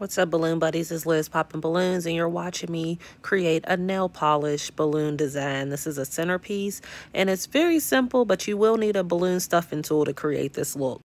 What's up, Balloon Buddies? It's Liz Poppin Balloons, and you're watching me create a nail polish balloon design. This is a centerpiece, and it's very simple, but you will need a balloon stuffing tool to create this look.